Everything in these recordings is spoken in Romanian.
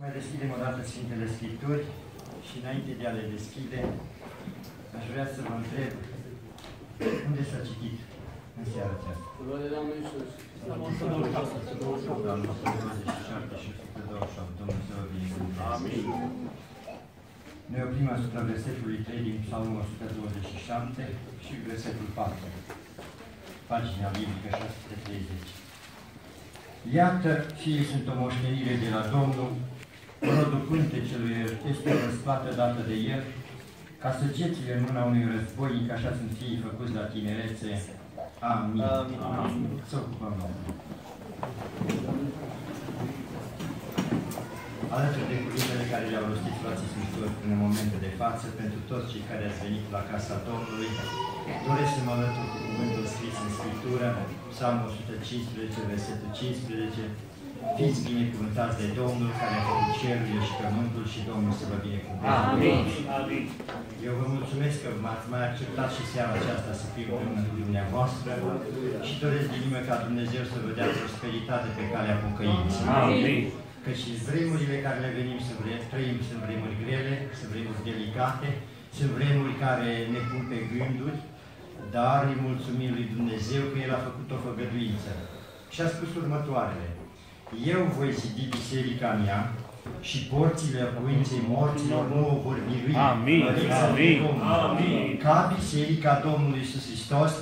Mai deschidem o dată Sfintele Scripturi și înainte de a le deschide, aș vrea să vă întreb unde s-a citit în seara aceasta? Culorile Domnului Iisus. Psalmul 127 și 128, Dumnezeu binecuvânteze. Ne oprim asupra versetului 3 din Psalmul 127 și versetul 4, pagina biblică 630. Iată, fie sunt o moștenire de la Domnul, rodul pântecelui este o răsplată dată de el, ca săgețile în mâna unui războinic, așa sunt fiii făcuți la tinerețe. Amin. Amin. Să ocupăm la Alături de cuvintele care le-au rostit frații slujitori în momentul de față, pentru toți cei care ați venit la casa Domnului, doresc să mă alătur cu cuvântul scris în Scriptură, Psalmul 115, versetul 15, Fiți binecuvântați de Domnul care a făcut cerurile și pământul și Domnul să vă binecuvânteze. Amin. Amin. Eu vă mulțumesc că m-ați mai acceptat și seara aceasta să fiu împreună cu dumneavoastră și doresc din inimă ca Dumnezeu să vă dea prosperitate pe calea pocăinței. Amin. Că și vremurile care le venim să vre, trăim sunt vremuri grele, sunt vremuri delicate, sunt vremuri care ne pun pe gânduri, dar îi mulțumim lui Dumnezeu că El a făcut o făgăduință. Și a spus următoarele. Eu voi zidi biserica mea și porțile locuinței morților nu o vor birui. Amin. Măriți să fie Amin. Domnul. Amin. Ca biserica Domnului Iisus Hristos,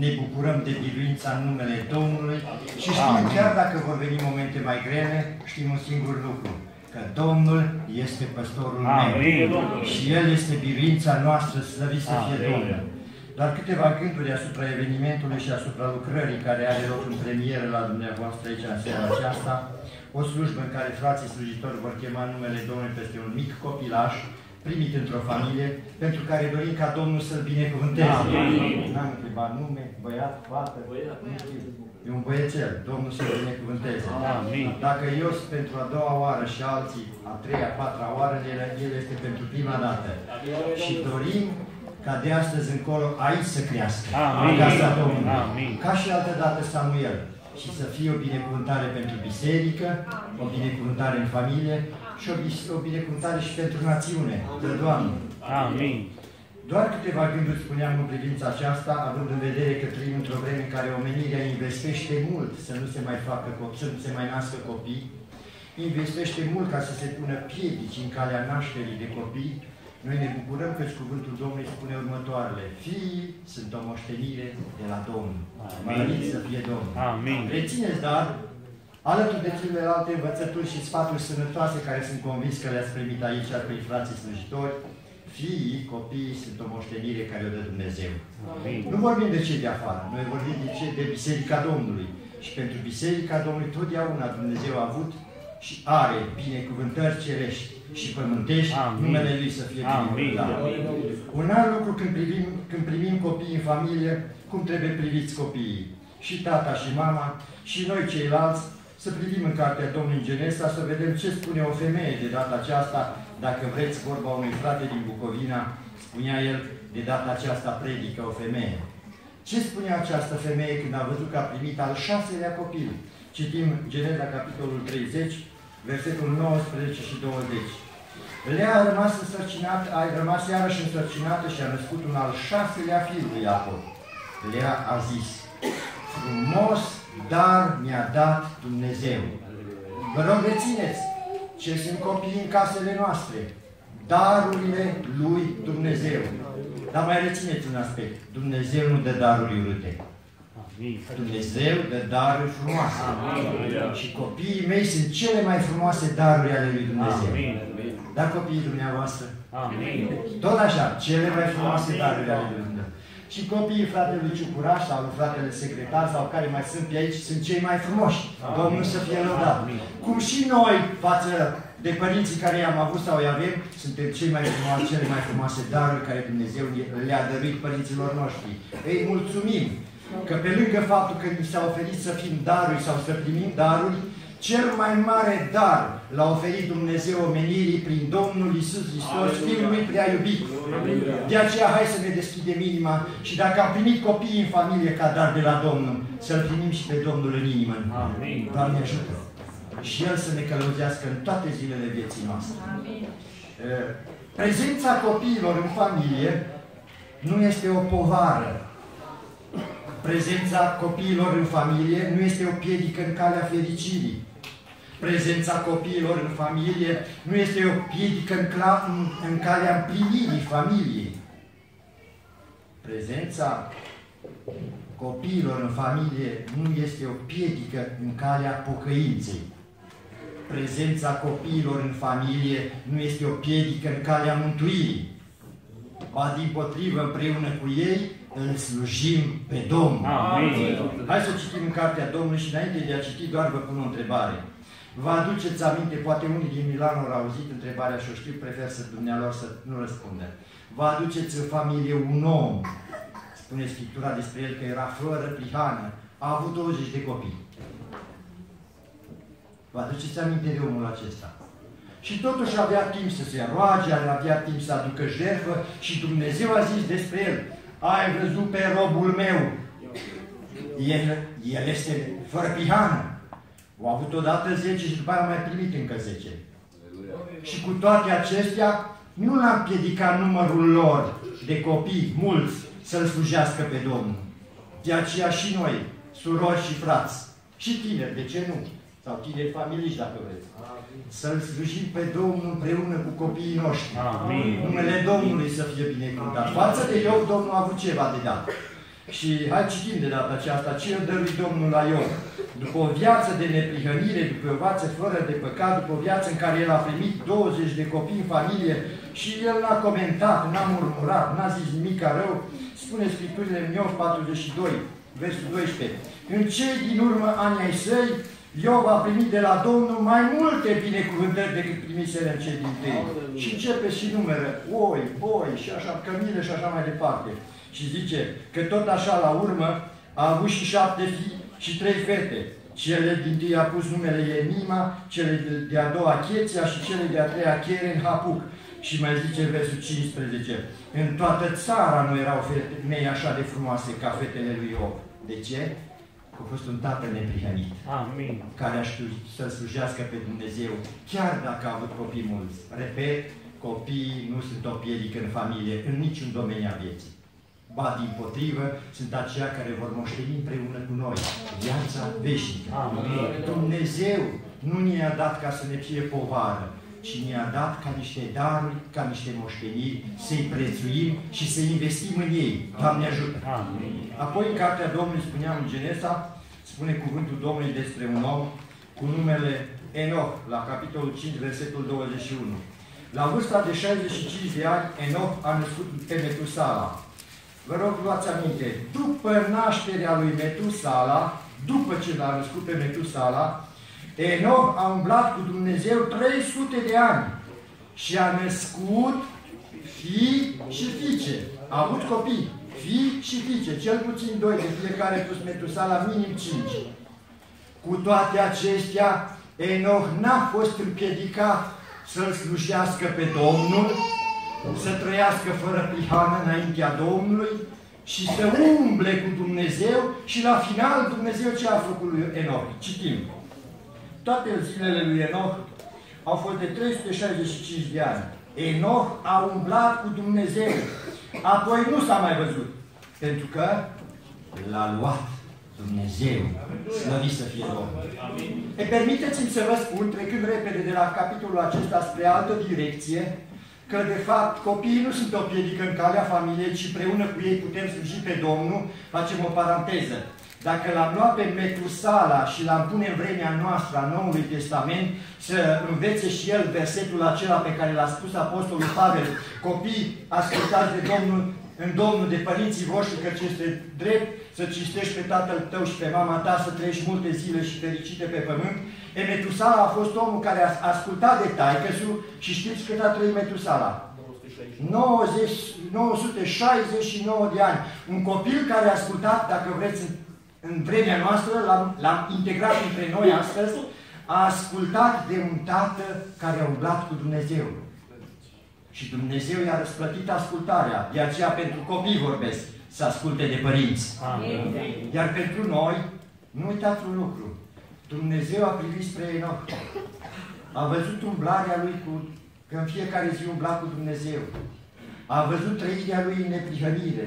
ne bucurăm de biruința în numele Domnului și știm, Amin. chiar dacă vor veni momente mai grele, știm un singur lucru, că Domnul este păstorul meu Amin. și El este biruința noastră, slăvit să fie Amin. Domnul. Dar câteva gânduri asupra evenimentului și asupra lucrării care are loc în premieră la dumneavoastră aici în seara aceasta, o slujbă în care frații slujitori vor chema numele Domnului peste un mic copilaș, primit într-o familie, pentru care dorim ca Domnul să-l binecuvânteze. Amin. N-am întrebat nume, băiat, fată, Băiat. nu știu. E un băiețel, Domnul să-l binecuvânteze. Amin. Dacă eu sunt pentru a doua oară și alții a treia, a patra oară, el el este pentru prima dată. Și dorim ca de astăzi încolo aici să crească. Amin. În casa Domnului. Amin. Ca și altă dată Samuel. Și să fie o binecuvântare pentru biserică, o binecuvântare în familie și o, bis- o binecuvântare și pentru națiune. De Doamne. Amin. Doar câteva gânduri spuneam în privința aceasta, având în vedere că trăim într-o vreme în care omenirea investește mult să nu se mai facă copii, să nu se mai nască copii, investește mult ca să se pună piedici în calea nașterii de copii, noi ne bucurăm că cuvântul Domnului spune următoarele. Fiii sunt o moștenire de la Domnul. Amin. Măriți să fie Domnul. Amin. Rețineți, dar, alături de celelalte învățături și sfaturi sănătoase care sunt convins că le-ați primit aici prin frații slujitori, fiii, copiii sunt o moștenire care o dă Dumnezeu. Amin. Nu vorbim de cei de afară, noi vorbim de, ce, de Biserica Domnului. Și pentru Biserica Domnului totdeauna Dumnezeu a avut și are binecuvântări cerești și pământești, Amin. numele Lui să fie Amin. binecuvântat. Un alt lucru când privim, când primim copiii în familie, cum trebuie priviți copiii. Și tata și mama, și noi ceilalți, să privim în cartea Domnului în Genesa, să vedem ce spune o femeie de data aceasta, dacă vreți vorba unui frate din Bucovina, spunea el, de data aceasta predică o femeie. Ce spunea această femeie când a văzut că a primit al șaselea copil? Citim Geneza, capitolul 30, versetul 19 și 20. Lea a rămas însărcinată, a rămas iarăși însărcinată și a născut un al șaselea fiu lui Iacob. Lea a zis, frumos dar mi-a dat Dumnezeu. Vă rog rețineți ce sunt copiii în casele noastre. Darurile lui Dumnezeu. Dar mai rețineți un aspect. Dumnezeu nu dă daruri urâte. Amin. Dumnezeu dă daruri frumoase. Amin. Și copiii mei sunt cele mai frumoase daruri ale lui Dumnezeu. Amin. Dar copiii dumneavoastră? Amin. Tot așa, cele mai frumoase daruri ale lui Dumnezeu. Și copiii fratelui Ciucuraș sau lui fratele secretar sau care mai sunt pe aici sunt cei mai frumoși. Amin. Domnul să fie lăudat. Amin. Cum și noi, față de părinții care i-am avut sau îi avem, suntem cei mai frumoase, cele mai frumoase daruri care Dumnezeu le-a dăruit părinților noștri. Îi mulțumim că pe lângă faptul că ni s-a oferit să fim daruri sau să primim daruri, cel mai mare dar l-a oferit Dumnezeu omenirii prin Domnul Isus Hristos, Fiul lui prea iubit. De aceea hai să ne deschidem inima și dacă am primit copiii în familie ca dar de la Domnul, să-L primim și pe Domnul în inimă. Amin. Doamne ajută! și El să ne călăuzească în toate zilele vieții noastre. Amin. Prezența copiilor în familie nu este o povară. Prezența copiilor în familie nu este o piedică în calea fericirii. Prezența copiilor în familie nu este o piedică în, în, în calea împlinirii familiei. Prezența copiilor în familie nu este o piedică în calea pocăinței. Prezența copiilor în familie nu este o piedică în calea mântuirii. Ba din potrivă, împreună cu ei, îl slujim pe Domnul. Amin. Hai să citim în Cartea Domnului și înainte de a citi doar vă pun o întrebare. Vă aduceți aminte, poate unii din Milano au auzit întrebarea și o știu, prefer să dumnealor să nu răspundă. Vă aduceți în familie un om, spune Scriptura despre el că era fără prihană, a avut 20 de copii. Vă aduceți aminte de omul acesta? Și totuși avea timp să se roage, avea timp să aducă jertfă și Dumnezeu a zis despre el, ai văzut pe robul meu, el, el este fără prihană. Au avut odată 10 și după aia mai primit încă 10. Și cu toate acestea, nu l-a împiedicat numărul lor de copii, mulți, să-L slujească pe Domnul. De aceea și noi, surori și frați, și tineri, de ce nu? Sau tineri familiști, dacă vreți. Să-L slujim pe Domnul împreună cu copiii noștri. Amin. Numele Domnului să fie binecuvântat. Față de Iov, Domnul a avut ceva de dat. Și hai citim de data aceasta ce îl dărui Domnul la Iov. După o viață de neprihănire, după o viață fără de păcat, după o viață în care el a primit 20 de copii în familie și el n-a comentat, n-a murmurat, n-a zis nimic rău, spune Scripturile în Iov 42, versul 12. În cei din urmă ani ai săi, Iov a primit de la Domnul mai multe binecuvântări decât primisele în cei din tâi. Și începe și numără oi, boi și așa, cămile și așa mai departe. Și zice că tot așa la urmă a avut și șapte fii și trei fete. Cele din tâi a pus numele Enima, cele de-a doua Cheția și cele de-a treia Cheren Hapuc. Și mai zice versul 15. În toată țara nu erau femei așa de frumoase ca fetele lui Iov. De ce? Că a fost un tată neprihănit. Amin. Care a știut să slujească pe Dumnezeu, chiar dacă a avut copii mulți. Repet, copiii nu sunt o piedică în familie, în niciun domeniu a vieții. Ba, din potrivă, sunt aceia care vor moșteni împreună cu noi viața veșnică. Amin. Dumnezeu nu ne-a dat ca să ne fie povară, ci ne-a dat ca niște daruri, ca niște moșteniri, să-i prețuim și să investim în ei. Doamne ajută! Amin. Apoi, în Cartea Domnului, spuneam în Genesa, spune cuvântul Domnului despre un om cu numele Enoch, la capitolul 5, versetul 21. La vârsta de 65 de ani, Enoch a născut pe Metusala. Vă rog, luați aminte, după nașterea lui Metusala, după ce l-a născut pe Metusala, Enoch a umblat cu Dumnezeu 300 de ani și a născut fii și fiice. A avut copii, fii și fiice, cel puțin doi de fiecare plus Metusala, minim cinci. Cu toate acestea, Enoch n-a fost împiedicat să-L slujească pe Domnul, să trăiască fără prihană înaintea Domnului și să umble cu Dumnezeu și la final Dumnezeu ce a făcut lui Enoch? Citim. Toate zilele lui Enoch au fost de 365 de ani. Enoch a umblat cu Dumnezeu. Apoi nu s-a mai văzut. Pentru că l-a luat Dumnezeu. Slăvit să fie Domnul. E, permiteți-mi să vă spun, trecând repede de la capitolul acesta spre altă direcție, că de fapt copiii nu sunt o piedică în calea familiei, ci împreună cu ei putem sluji pe Domnul, facem o paranteză. Dacă l-am luat pe Metusala și l-am pune în vremea noastră a Noului Testament, să învețe și el versetul acela pe care l-a spus Apostolul Pavel, copii, ascultați de Domnul, în Domnul de părinții voștri, căci este drept să cistești pe tatăl tău și pe mama ta, să trăiești multe zile și fericite pe pământ. E, Metusala a fost omul care a ascultat de taică și știți cât a trăit Metusala? 90, 969 de ani. Un copil care a ascultat, dacă vreți, în vremea noastră, l-am integrat între noi astăzi, a ascultat de un tată care a umblat cu Dumnezeu. Și Dumnezeu i-a răsplătit ascultarea. De aceea pentru copii vorbesc, să asculte de părinți. Amin. Iar pentru noi, nu uitați un lucru. Dumnezeu a privit spre Enoch. A văzut umblarea lui cu, că în fiecare zi umbla cu Dumnezeu. A văzut trăirea lui în neprihănire.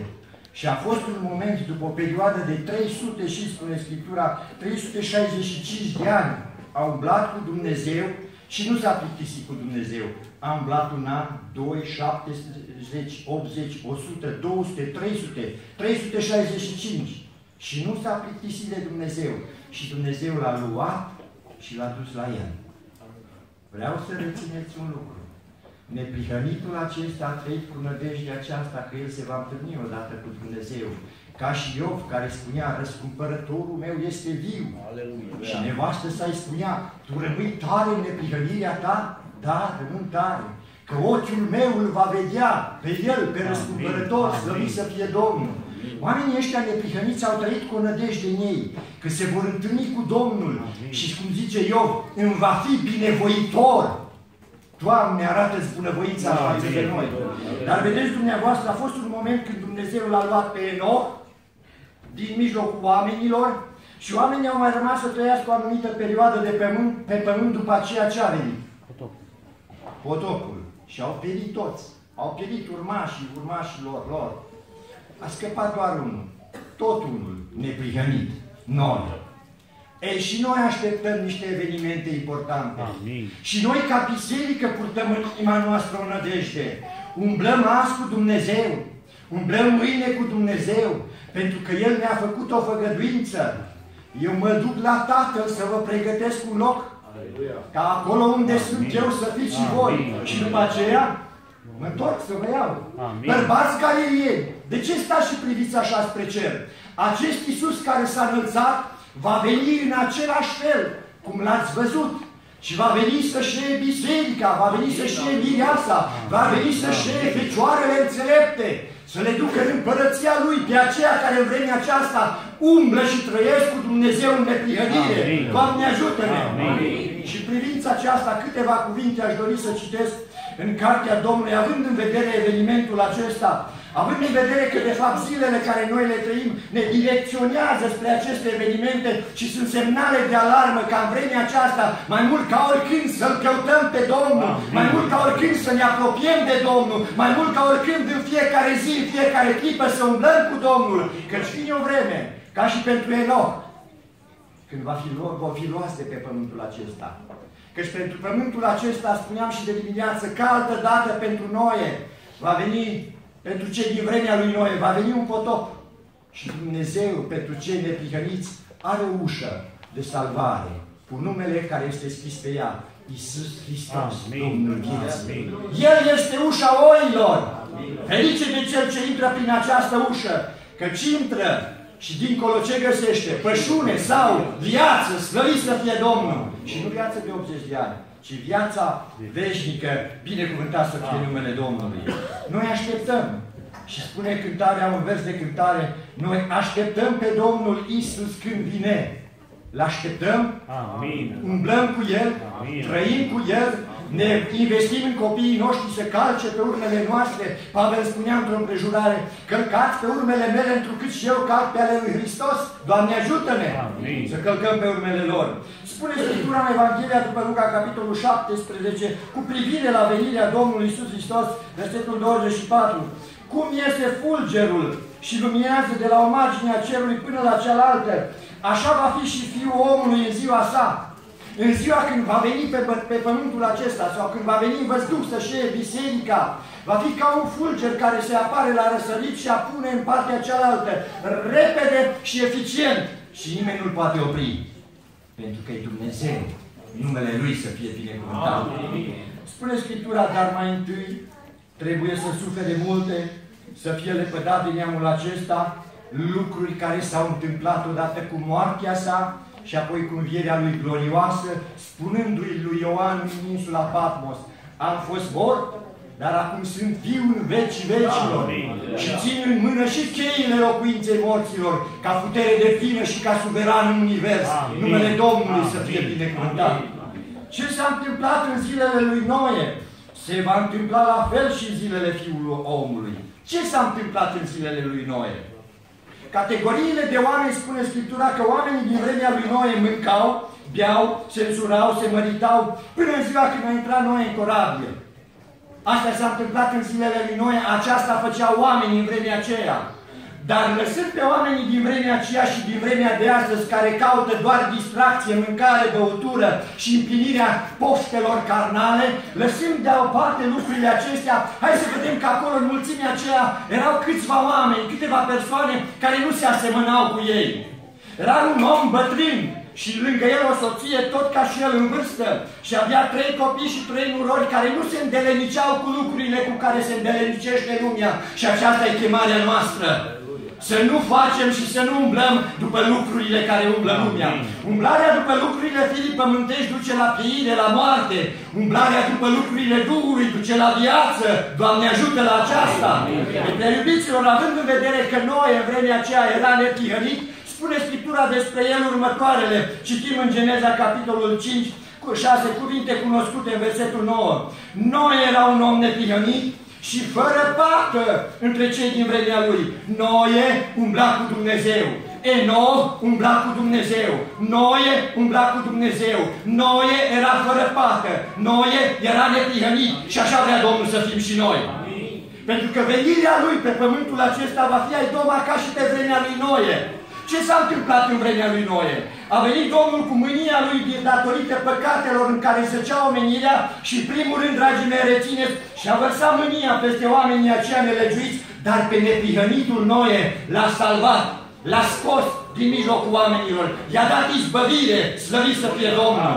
Și a fost un moment, după o perioadă de 300 și, spune Scriptura, 365 de ani, a umblat cu Dumnezeu și nu s-a plictisit cu Dumnezeu. A umblat un an, 2, 70, 80, 100, 200, 300, 365. Și nu s-a plictisit de Dumnezeu. Și Dumnezeu l-a luat și l-a dus la el. Vreau să rețineți un lucru. Neprihănitul acesta a trăit cu nădejdea aceasta că el se va întâlni odată cu Dumnezeu. Ca și Iov care spunea, răscumpărătorul meu este viu. Aleluia. Și nevastă să-i spunea, tu rămâi tare în neprihănirea ta? Da, rămân tare. Că ochiul meu îl va vedea pe el, pe răscumpărător, slăvit să fie Domnul. Oamenii ăștia neprihăniți au trăit cu o nădejde în ei, că se vor întâlni cu Domnul și, cum zice Iov, îmi va fi binevoitor. Doamne, arată-ți bunăvoința față de noi. Dar vedeți dumneavoastră, a fost un moment când Dumnezeu l-a luat pe Enoch din mijlocul oamenilor și oamenii au mai rămas să trăiască o anumită perioadă de pământ, pe pământ după aceea ce a venit? Potopul. Și au pierit toți. Au pierit urmașii, urmașilor lor. A scăpat doar unul. Tot unul neprihănit. Noi. Ei, și noi așteptăm niște evenimente importante. Amin. Și noi, ca biserică, purtăm în inima noastră o nădejde. Umblăm azi cu Dumnezeu. Umblăm mâine cu Dumnezeu. Pentru că El ne-a făcut o făgăduință. Eu mă duc la Tatăl să vă pregătesc un loc. Ca acolo unde sunt eu să fiți și voi. Și după aceea mă întorc să vă iau. Amin. Bărbați galileieni, de ce stați și priviți așa spre cer? Acest Iisus care s-a înălțat va veni în același fel cum l-ați văzut. Și va veni să-și știe biserica, va veni să-și știe mireasa, va veni să-și știe fecioarele înțelepte, să le ducă în împărăția Lui pe aceea care în vremea aceasta umblă și trăiesc cu Dumnezeu în neprihănire. Amin. Doamne ajută-ne! Amin. Și privința aceasta, câteva cuvinte aș dori să citesc în Cartea Domnului, având în vedere evenimentul acesta, având în vedere că, de fapt, zilele care noi le trăim ne direcționează spre aceste evenimente și sunt semnale de alarmă ca în vremea aceasta, mai mult ca oricând să-L căutăm pe Domnul, Amin. mai mult ca oricând să ne apropiem de Domnul, mai mult ca oricând în fiecare zi, în fiecare clipă să umblăm cu Domnul, căci vine o vreme, ca și pentru Enoch, când va fi, lu- vor fi luați de pe pământul acesta. Căci pentru pământul acesta, spuneam și de dimineață, ca altă dată pentru Noe, va veni, pentru cei din vremea lui Noe, va veni un potop. Și Dumnezeu, pentru cei neprihăniți, are o ușă de salvare, cu numele care este scris pe ea, Iisus Hristos, Amin. Domnul vieții. Amin. El este ușa oilor. Ferice de cel ce intră prin această ușă, căci intră și dincolo ce găsește? Pășune sau viață, slăvit să fie Domnul. Și nu viață de 80 de ani, ci viața veșnică, binecuvântat să fie numele Domnului. Noi așteptăm. Și spune cântarea, un vers de cântare, noi așteptăm pe Domnul Isus când vine. L-așteptăm Amin. umblăm cu El, Amin. trăim cu El, ne investim în copiii noștri să calce pe urmele noastre. Pavel spunea într-o împrejurare, călcați pe urmele mele întrucât și eu calc pe ale lui Hristos. Doamne ajută-ne Amin. să călcăm pe urmele lor. Spune Scriptura în Evanghelia după Luca, capitolul 17, cu privire la venirea Domnului Isus Hristos, versetul 24. Cum este fulgerul și luminează de la o margine a cerului până la cealaltă, așa va fi și Fiul omului în ziua sa. În ziua când va veni pe, pă- pe pământul acesta sau când va veni în văzduh să știe biserica, va fi ca un fulger care se apare la răsărit și apune în partea cealaltă, repede și eficient și nimeni nu-l poate opri. Pentru că e Dumnezeu, numele Lui să fie binecuvântat. Spune Scriptura, dar mai întâi trebuie să sufere multe, să fie lepădat din neamul acesta, lucruri care s-au întâmplat odată cu moartea sa și apoi cu învierea lui glorioasă, spunându-i lui Ioan în insula Patmos, am fost mort, dar acum sunt viu în vecii vecilor Amin. și țin în mână și cheile locuinței morților, ca putere de fină și ca suveran în univers. Amin. Numele Domnului să fie Amin. binecuvântat. Ce s-a întâmplat în zilele lui Noe? Se va întâmpla la fel și în zilele Fiului Omului. Ce s-a întâmplat în zilele lui Noe? Categoriile de oameni spune Scriptura că oamenii din vremea lui Noe mâncau, beau, se însurau, se măritau, până în ziua când a intrat Noe în corabie. Asta s-a întâmplat în zilele lui Noe, aceasta făceau oamenii în vremea aceea. Dar lăsând pe oamenii din vremea aceea și din vremea de astăzi, care caută doar distracție, mâncare, băutură și împlinirea poftelor carnale, lăsând deoparte lucrurile acestea, hai să vedem că acolo în mulțimea aceea erau câțiva oameni, câteva persoane care nu se asemănau cu ei. Era un om bătrân, și lângă el o soție tot ca și el în vârstă și avea trei copii și trei nurori care nu se îndeleniceau cu lucrurile cu care se îndelenicește lumea și aceasta e chemarea noastră. Să nu facem și să nu umblăm după lucrurile care umblă lumea. Umblarea după lucrurile firii pământești duce la pieire, la moarte. Umblarea după lucrurile Duhului duce la viață. Doamne ajută la aceasta. Pe iubiților, având în vedere că noi în vremea aceea era netihănit, spune Scriptura despre el următoarele. Citim în Geneza, capitolul 5, cu șase cuvinte cunoscute în versetul 9. Noi era un om netihănit, și fără pată între cei din vremea lui. Noe umbla cu Dumnezeu. Enoch umbla cu Dumnezeu. Noe umbla cu Dumnezeu. Noe era fără pată. Noe era nepihănit. Și așa vrea Domnul să fim și noi. Amin. Pentru că venirea lui pe pământul acesta va fi ai doma ca și pe vremea lui Noe. Ce s-a întâmplat în vremea lui Noe? A venit Domnul cu mânia lui datorită păcatelor în care zăcea omenirea și primul rând, dragii mei, rețineți, și-a vărsat mânia peste oamenii aceia nelegiuiți, dar pe nepihănitul Noe l-a salvat, l-a scos din mijlocul oamenilor. I-a dat izbăvire, slăvit să fie Domnul.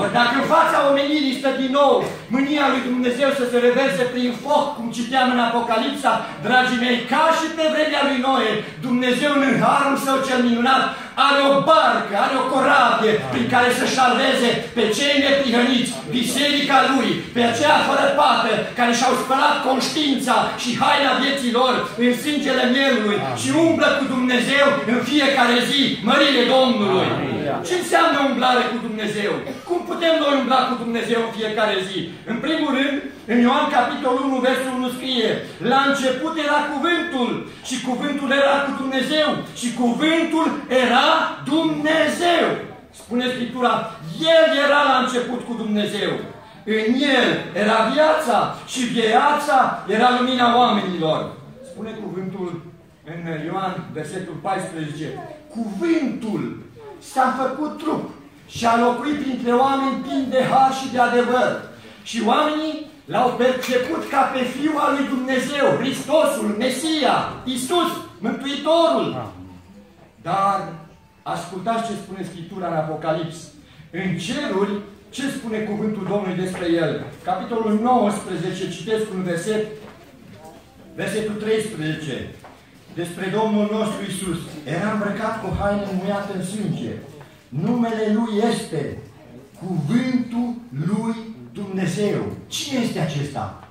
Ori dacă în fața omenirii stă din nou mânia lui Dumnezeu să se reverse prin foc, cum citeam în Apocalipsa, dragii mei, ca și pe vremea lui Noe, Dumnezeu în harul său cel minunat are o barcă, are o corabie prin care să salveze pe cei neprihăniți, biserica lui, pe aceea fără pată, care și-au spălat conștiința și haina vieții lor în sângele mielului și umblă cu Dumnezeu în fiecare zi, mărire Domnului. Ce înseamnă umblare cu Dumnezeu? Cum putem noi umbla cu Dumnezeu în fiecare zi? În primul rând, în Ioan capitolul 1, versul 1 scrie La început era cuvântul și cuvântul era cu Dumnezeu și cuvântul era Dumnezeu. Spune Scriptura, El era la început cu Dumnezeu. În El era viața și viața era lumina oamenilor. Spune cuvântul în Ioan, versetul 14. Cuvântul s-a făcut trup și a locuit printre oameni plini de har și de adevăr. Și oamenii l-au perceput ca pe Fiul al lui Dumnezeu, Hristosul, Mesia, Isus, Mântuitorul. Dar ascultați ce spune Scriptura în Apocalips. În ceruri, ce spune cuvântul Domnului despre el? Capitolul 19, citesc un verset, versetul 13 despre Domnul nostru Isus. Era îmbrăcat cu haine muiată în sânge. Numele Lui este Cuvântul Lui Dumnezeu. Cine este acesta?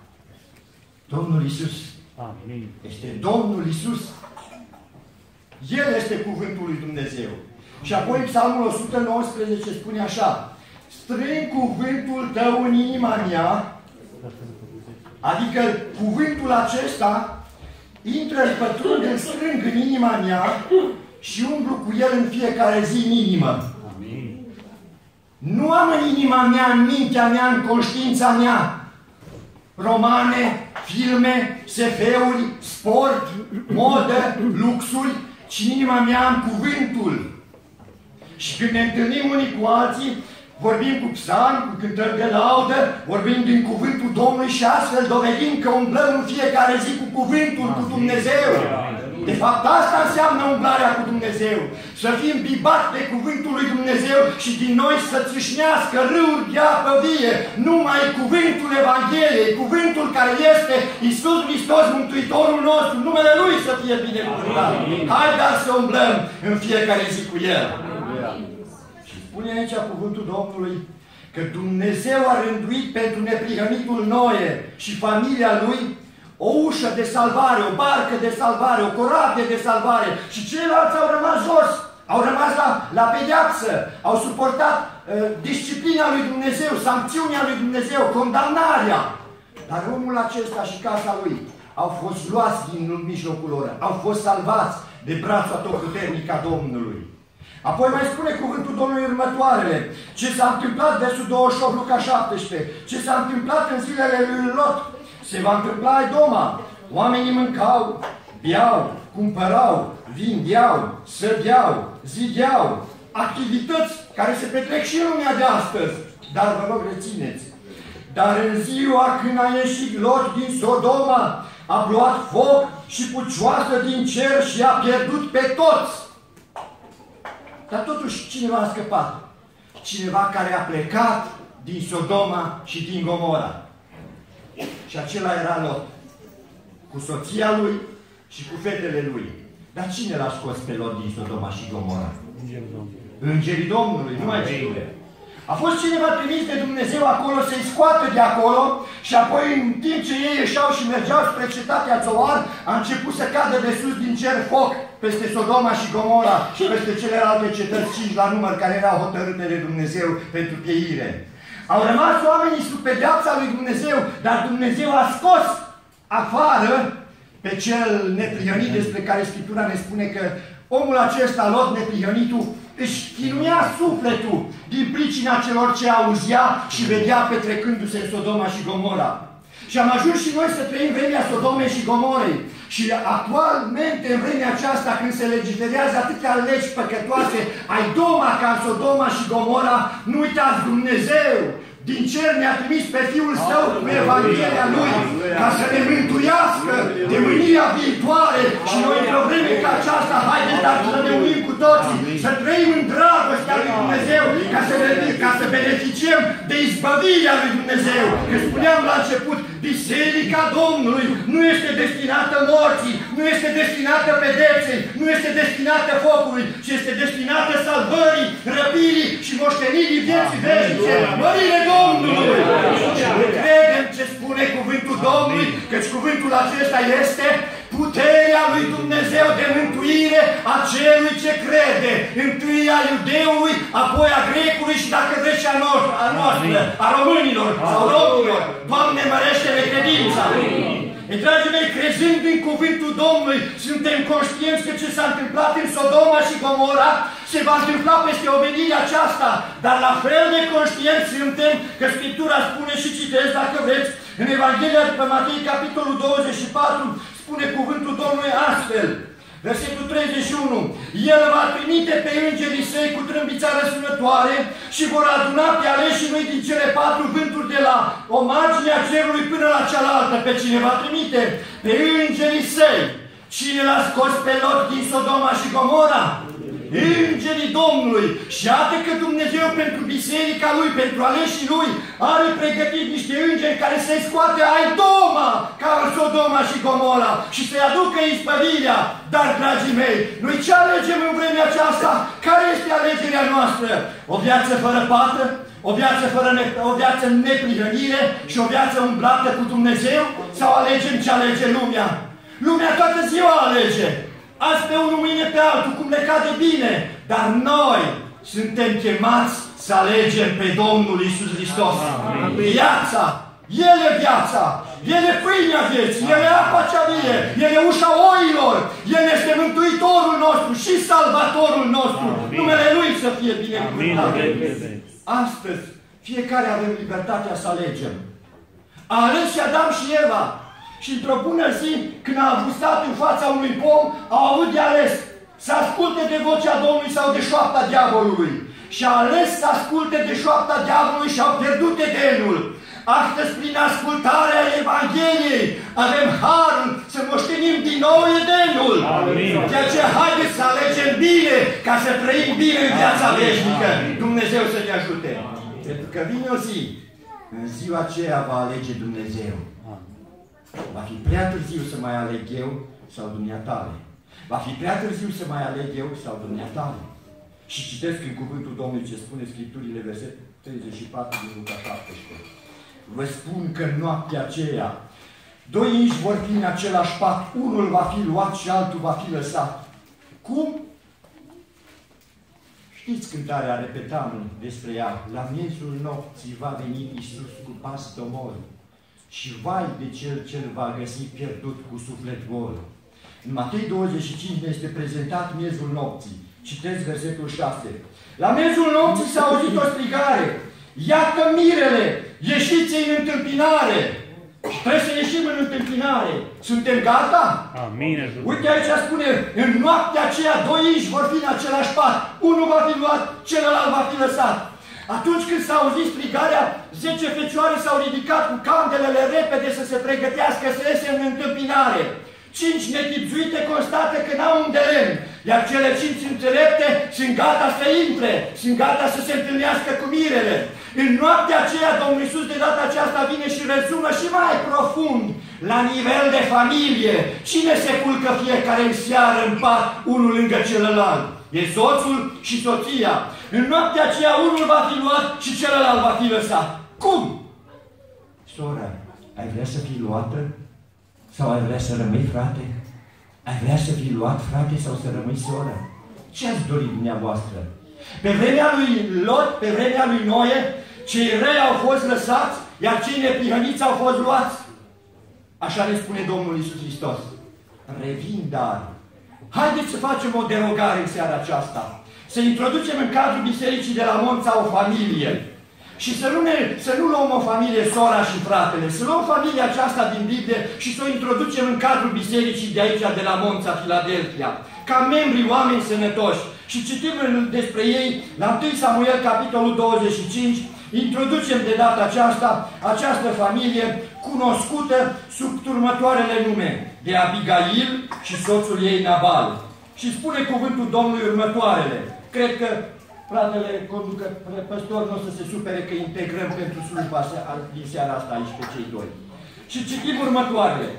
Domnul Isus. Amin. Este Domnul Isus. El este Cuvântul Lui Dumnezeu. Și apoi Psalmul 119 spune așa. Strâng cuvântul tău în inima mea, adică cuvântul acesta intră, în pătrund, în strâng în inima mea și umblu cu el în fiecare zi în inimă. Amin. Nu am în inima mea, în mintea mea, în conștiința mea romane, filme, SF-uri, sport, modă, luxuri, ci în inima mea am cuvântul. Și când ne întâlnim unii cu alții, vorbim cu psalmi, cu cântări de laudă, vorbim din cuvântul Domnului și astfel dovedim că umblăm în fiecare zi cu cuvântul, cu Dumnezeu. De fapt, asta înseamnă umblarea cu Dumnezeu. Să fim bibați de cuvântul lui Dumnezeu și din noi să țâșnească râuri de apă vie. Numai cuvântul Evangheliei, cuvântul care este Iisus Hristos, Mântuitorul nostru, numele Lui să fie binecuvântat. Hai dar să umblăm în fiecare zi cu El. Spune aici cuvântul Domnului că Dumnezeu a rânduit pentru neprihănitul Noe și familia lui o ușă de salvare, o barcă de salvare, o corabie de salvare și ceilalți au rămas jos, au rămas la, la pedeapsă, au suportat uh, disciplina lui Dumnezeu, sancțiunea lui Dumnezeu, condamnarea. Dar omul acesta și casa lui au fost luați din mijlocul lor, au fost salvați de brațul atotputernic a Domnului. Apoi mai spune cuvântul Domnului următoarele. Ce s-a întâmplat, versul 28, Luca 17. Ce s-a întâmplat în zilele lui Lot, se va întâmpla Doma. Oamenii mâncau, beau, cumpărau, vindeau, sădeau, zideau. Activități care se petrec și în lumea de astăzi. Dar vă rog, rețineți. Dar în ziua când a ieșit Lot din Sodoma, a luat foc și pucioasă din cer și a pierdut pe toți. Dar totuși cineva a scăpat. Cineva care a plecat din Sodoma și din Gomora. Și acela era Lot. Cu soția lui și cu fetele lui. Dar cine l-a scos pe Lot din Sodoma și Gomora? Îngerii Domnului, nu mai cine. A fost cineva trimis de Dumnezeu acolo să-i scoată de acolo și apoi în timp ce ei ieșeau și mergeau spre cetatea Țoar, a început să cadă de sus din cer foc peste Sodoma și Gomora și peste celelalte cetăți cinci la număr care erau hotărâte de Dumnezeu pentru pieire. Au rămas oamenii sub pedeapsa lui Dumnezeu, dar Dumnezeu a scos afară pe cel neprihănit despre care Scriptura ne spune că omul acesta, Lot neprihănitul, își chinuia sufletul din pricina celor ce auzea și vedea petrecându-se în Sodoma și Gomora. Și am ajuns și noi să trăim vremea Sodomei și Gomorei. Și actualmente, în vremea aceasta, când se legiferează atâtea legi păcătoase, ai doma ca în Sodoma și Gomora, nu uitați Dumnezeu din cer ne-a trimis pe Fiul Său cu Evanghelia Lui ca să ne mântuiască de mânia viitoare și noi în o vreme ca aceasta, haideți dar să ne unim cu toții, să trăim în dragostea lui Dumnezeu ca să, ne, ca să beneficiem de izbăvirea lui Dumnezeu. Că spuneam la început, Biserica Domnului nu este destinată morții, nu este destinată pedepsei, nu este destinată focului, ci este destinată salvării, răpirii și moștenirii vieții veșnice. Mărire Domnului! Și credem ce spune cuvântul Domnului, căci cuvântul acesta este puterea lui Dumnezeu de mântuire a celui ce crede. Întâi a iudeului, apoi a grecului și dacă vreți a noastră, a, noastră, a românilor sau romilor. Doamne, mărește-ne credința! E, dragii mei, crezând în cuvântul Domnului, suntem conștienți că ce s-a întâmplat în Sodoma și Gomora se va întâmpla peste omenirea aceasta, dar la fel de conștienți suntem că Scriptura spune și citesc, dacă vreți, în Evanghelia după Matei, capitolul 24, spune cuvântul Domnului astfel. Versetul 31. El va trimite pe îngerii săi cu trâmbița răsunătoare și vor aduna pe aleșii lui din cele patru vânturi de la o margine a cerului până la cealaltă. Pe cine va trimite? Pe îngerii săi. Cine l-a scos pe loc din Sodoma și Gomora? Îngerii Domnului. Și iată că Dumnezeu pentru biserica Lui, pentru aleșii Lui, are pregătit niște îngeri care să-i scoate ai doma ca în Sodoma și Gomora și să-i aducă izbăvirea. Dar, dragii mei, noi ce alegem în vremea aceasta? Care este alegerea noastră? O viață fără pată? O viață, fără ne, o viață în neprihănire și o viață umblată cu Dumnezeu? Sau alegem ce alege lumea? Lumea toată ziua alege. Azi pe unul, mâine pe altul, cum le cade bine. Dar noi suntem chemați să alegem pe Domnul Isus Hristos. Viața, El e viața, El e pâinea vieții, El e apa cea vie, El e ușa oilor, El este Mântuitorul nostru și Salvatorul nostru. Amin. Numele Lui să fie binecuvântat. Astăzi, fiecare avem libertatea să alegem. A ales și Adam și Eva. Și într-o bună zi, când a avustat în fața unui pom, au avut de ales să asculte de vocea Domnului sau de șoapta diavolului. Și a ales să asculte de șoapta diavolului și au pierdut Edenul. Astăzi, prin ascultarea Evangheliei, avem harul să moștenim din nou Edenul. Amin. De aceea, haideți să alegem bine, ca să trăim bine în viața veșnică. Dumnezeu să ne ajute. Pentru că vine o zi, în ziua aceea va alege Dumnezeu. Va fi prea târziu să mai aleg eu sau dumneatale. Va fi prea târziu să mai aleg eu sau dumneatale. Și citesc în cuvântul Domnului ce spune Scripturile, verset 34 din Luca 17. Vă spun că în noaptea aceea, doi inși vor fi în același pat, unul va fi luat și altul va fi lăsat. Cum? Știți cântarea, repetam despre ea, la miezul nopții va veni Iisus cu pas domol și vai de cel ce îl va găsi pierdut cu suflet gol. În Matei 25 ne este prezentat miezul nopții. Citesc versetul 6. La mezul nopții s-a auzit o strigare. Iată mirele, ieșiți în întâmpinare. Și trebuie să ieșim în întâmpinare. Suntem gata? Amin. Uite aici spune, în noaptea aceea doi inși vor fi în același pat. Unul va fi luat, celălalt va fi lăsat. Atunci când s-a auzit strigarea, zece fecioare s-au ridicat cu candelele repede să se pregătească să iese în întâmpinare. Cinci netipzuite constată că n-au un de lemn, iar cele cinci înțelepte sunt gata să intre, sunt gata să se întâlnească cu mirele. În noaptea aceea, Domnul Iisus de data aceasta vine și rezumă și mai profund, la nivel de familie. Cine se culcă fiecare în seară în pat, unul lângă celălalt? E soțul și soția. În noaptea aceea, unul va fi luat și celălalt va fi lăsat. Cum? Sora, ai vrea să fii luată? Sau ai vrea să rămâi frate? Ai vrea să fii luat frate sau să rămâi soră? Ce ați dori dumneavoastră? Pe vremea lui Lot, pe vremea lui Noe, cei răi au fost lăsați, iar cei neprihăniți au fost luați. Așa ne spune Domnul Isus Hristos. Revin dar. Haideți să facem o derogare în seara aceasta. Să introducem în cadrul bisericii de la Monța o familie. Și să nu, ne, să nu luăm o familie, sora și fratele, să luăm familia aceasta din Biblie și să o introducem în cadrul bisericii de aici, de la Monța, Filadelfia, ca membri oameni sănătoși. Și citim despre ei la 1 Samuel, capitolul 25, introducem de data aceasta această familie cunoscută sub următoarele nume, de Abigail și soțul ei Nabal. Și spune cuvântul Domnului următoarele. Cred că fratele conducă, păstor nu o să se supere că integrăm pentru slujba din seara asta aici pe cei doi. Și citim următoarele.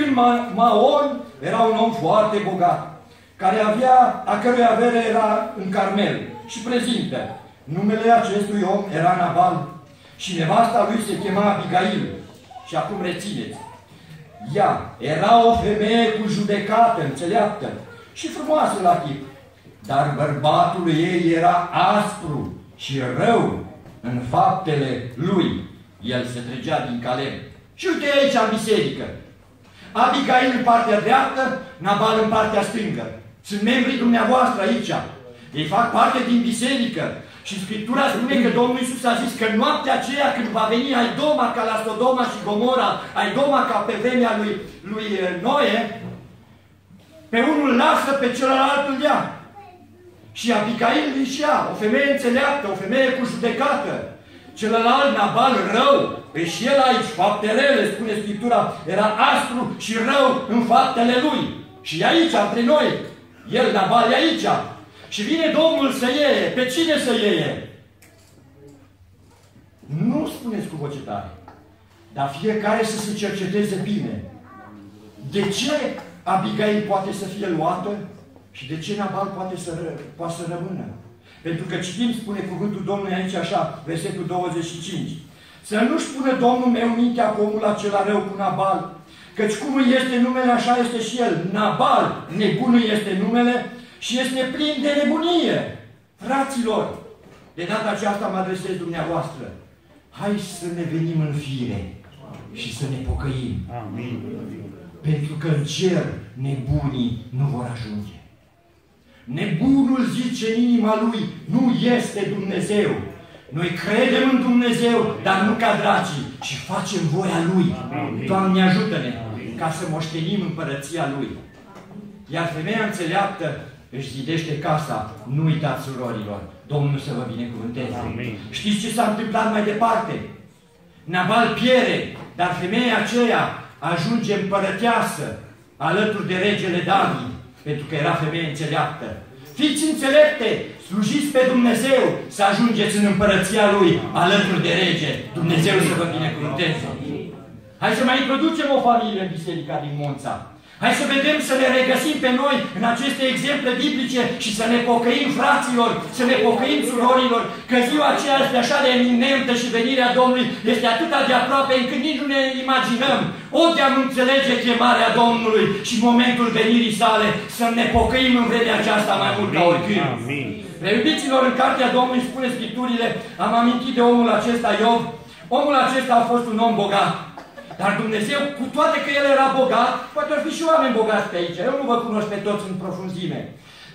În Maon era un om foarte bogat, care avea, a cărui avere era în Carmel. Și prezintă, numele acestui om era Nabal și nevasta lui se chema Abigail. Și acum rețineți. Ea era o femeie cu judecată, înțeleaptă și frumoasă la tip dar bărbatul ei era aspru și rău în faptele lui. El se tregea din calem. Și uite aici în biserică. Abigail în partea dreaptă, Nabal în partea stângă. Sunt membrii dumneavoastră aici. Ei fac parte din biserică. Și Scriptura spune că Domnul Iisus a zis că noaptea aceea când va veni Aidoma ca la Sodoma și Gomora, Aidoma ca pe vremea lui, lui Noe, pe unul lasă, pe celălalt îl ia. Și Abigail și ea, o femeie înțeleaptă, o femeie cu judecată. Celălalt, Nabal, rău, pe și el aici, fapte rele, spune Scriptura, era aspru și rău în faptele lui. Și e aici, între noi. El, Nabal, e aici. Și vine Domnul să ieie. Pe cine să ieie? Nu spuneți cu voce tare. Dar fiecare să se cerceteze bine. De ce Abigail poate să fie luată? Și de ce Nabal poate să, poate să rămână? Pentru că citim, spune cuvântul Domnului aici așa, versetul 25. Să nu-și pună Domnul meu mintea cu omul acela rău cu Nabal, căci cum este numele, așa este și el. Nabal, nebunul este numele și este plin de nebunie. Fraților, de data aceasta mă adresez dumneavoastră. Hai să ne venim în fire și să ne pocăim. Amin. Pentru că în cer nebunii nu vor ajunge. Nebunul zice în inima lui, nu este Dumnezeu. Noi credem în Dumnezeu, dar nu ca dracii, ci facem voia Lui. Amin. Doamne, ajută-ne ca să moștenim împărăția Lui. Iar femeia înțeleaptă își zidește casa. Nu uitați, surorilor, Domnul să vă binecuvânteze. Amin. Știți ce s-a întâmplat mai departe? Nabal piere, dar femeia aceea ajunge împărăteasă alături de regele David pentru că era femeie înțeleaptă. Fiți înțelepte, slujiți pe Dumnezeu să ajungeți în împărăția Lui alături de rege. Dumnezeu să vă binecuvânteze. Hai să mai introducem o familie în biserica din Monța. Hai să vedem, să ne regăsim pe noi în aceste exemple biblice și să ne pocăim fraților, să ne pocăim surorilor, că ziua aceea este așa de eminentă și venirea Domnului este atât de aproape încât nici nu ne imaginăm. O de a înțelege chemarea Domnului și momentul venirii sale, să ne pocăim în vremea aceasta mai mult ca oricând. Amin. Reiubiților, în cartea Domnului spune Scripturile, am amintit de omul acesta Iov, omul acesta a fost un om bogat. Dar Dumnezeu, cu toate că el era bogat, poate ar fi și oameni bogați pe aici, eu nu vă cunosc pe toți în profunzime.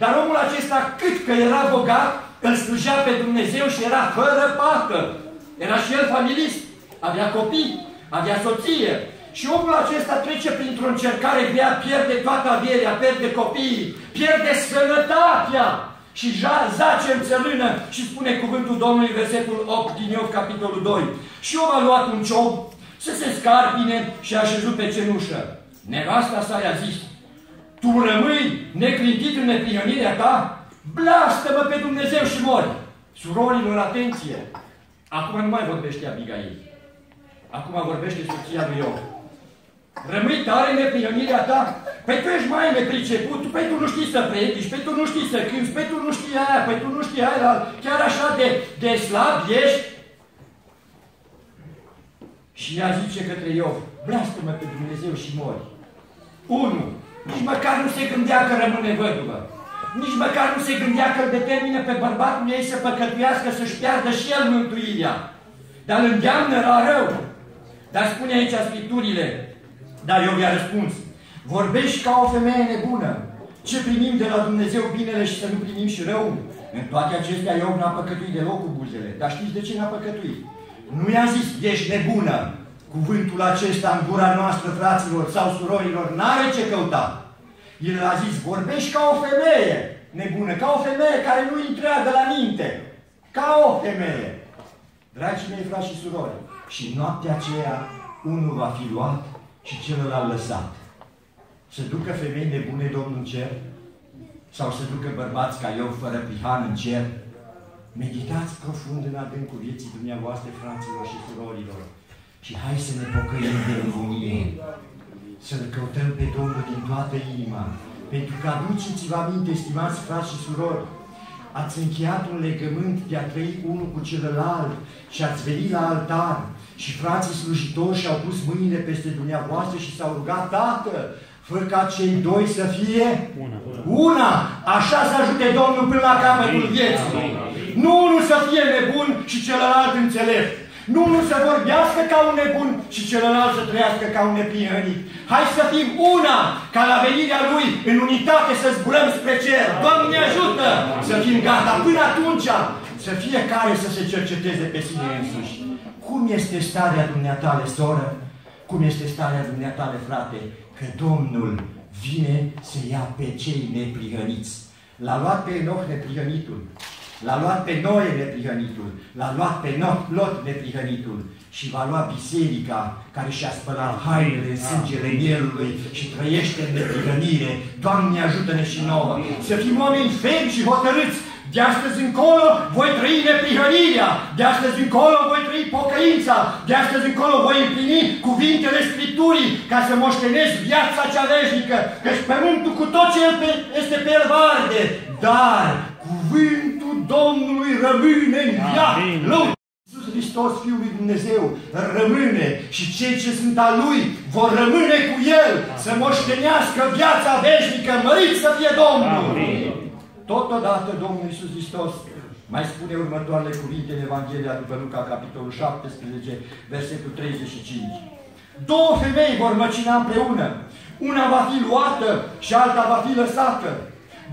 Dar omul acesta, cât că era bogat, îl slujea pe Dumnezeu și era fără pată. Era și el familist, avea copii, avea soție. Și omul acesta trece printr-o încercare grea, pierde toată averea, pierde copiii, pierde sănătatea și zace în țărână și spune cuvântul Domnului, versetul 8 din Iov, capitolul 2. Și om a luat un ciob să se scarpine și a șezut pe cenușă. Nevasta sa i-a zis, tu rămâi neclintit în neprionirea ta? Blastă-mă pe Dumnezeu și mori! Surorilor, atenție! Acum nu mai vorbește Abigail. Acum vorbește soția lui Iov. Rămâi tare în neprionirea ta? Păi tu ești mai nepriceput, păi tu nu știi să predici, păi tu nu știi să cânti, păi tu nu știi aia, păi tu nu știi aia, chiar așa de, de slab ești? Și ea zice către Iov, blastă-mă pe Dumnezeu și mori. Unu, nici măcar nu se gândea că rămâne văduvă. Nici măcar nu se gândea că îl determină pe bărbatul ei să păcătuiască, să-și piardă și el mântuirea. Dar îl îndeamnă la rău. Dar spune aici Scripturile, dar eu i-a răspuns, vorbești ca o femeie nebună. Ce primim de la Dumnezeu binele și să nu primim și rău? În toate acestea eu n-a păcătuit deloc cu buzele. Dar știți de ce n-a păcătuit? Nu i-a zis, ești nebună. Cuvântul acesta în gura noastră, fraților sau surorilor, n-are ce căuta. El a zis, vorbești ca o femeie nebună, ca o femeie care nu întreagă la minte. Ca o femeie. Dragii mei, frați și surori, și noaptea aceea unul va fi luat și celălalt lăsat. Să ducă femei nebune Domnul în cer? Sau să ducă bărbați ca eu fără prihan în cer? Meditați profund în adâncul vieții dumneavoastră, fraților și surorilor. Și hai să ne pocăim de învunie. Să-L căutăm pe Domnul din toată inima. Pentru că aduceți-vă aminte, stimați frați și surori, ați încheiat un legământ de a trăi unul cu celălalt și ați venit la altar și frații slujitori și-au pus mâinile peste dumneavoastră și s-au rugat, Tată, fă ca cei doi să fie una. una. Așa să ajute Domnul până la capătul vieții. Nu unul să fie nebun și celălalt înțelept. Nu unul să vorbească ca un nebun și celălalt să trăiască ca un neprihănit. Hai să fim una, ca la venirea Lui, în unitate, să zburăm spre cer. Doamne ajută să fim gata. Până atunci, să fiecare să se cerceteze pe sine însuși. Cum este starea dumneatale, soră? Cum este starea dumneatale, frate? Că Domnul vine să ia pe cei neprihăniți. L-a luat pe Enoch neprihănitul. L-a luat pe Noe neprihănitul, l-a luat pe Lot neprihănitul și va lua biserica care și-a spălat hainele în sângele mielului și trăiește în neprihănire. Doamne, ajută-ne și nouă să fim oameni fermi și hotărâți. De astăzi încolo voi trăi neprihănirea, de astăzi încolo voi trăi pocăința, de astăzi încolo voi împlini cuvintele Scripturii ca să moștenesc viața cea veșnică, căci pământul cu tot ce este pe el varde, dar cuvântul Domnului rămâne în viață. Iisus Hristos, Fiul lui Dumnezeu, rămâne și cei ce sunt a Lui vor rămâne cu El să moștenească viața veșnică, mărit să fie Domnul. Amin. Totodată Domnul Iisus Hristos mai spune următoarele cuvinte în Evanghelia după Luca, capitolul 17, versetul 35. Două femei vor măcina împreună. Una va fi luată și alta va fi lăsată.